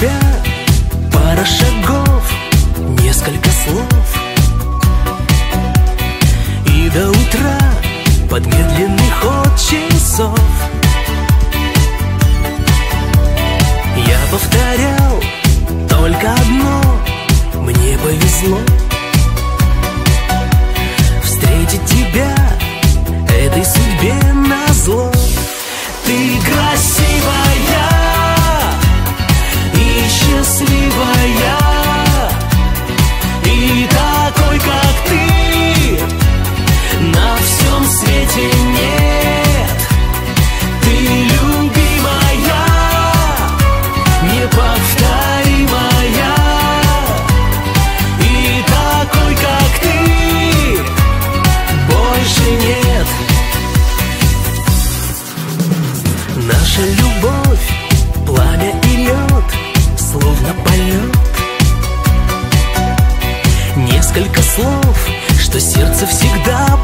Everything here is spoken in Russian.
тебя. Пара шагов, несколько слов. И до утра под медленный ход часов. Я повторял только одно. Мне повезло Наша любовь, пламя и лед, словно полет. Несколько слов, что сердце всегда